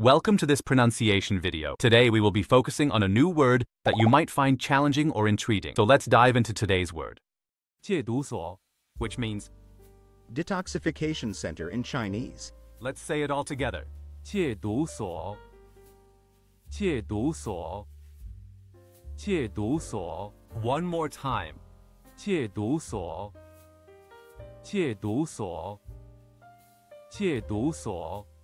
Welcome to this pronunciation video. Today we will be focusing on a new word that you might find challenging or intriguing. So let's dive into today's word, 戒毒所 which means, Detoxification Center in Chinese. let's say it all together. 戒毒所戒毒所戒毒所 One more time. 戒毒所戒毒所戒毒所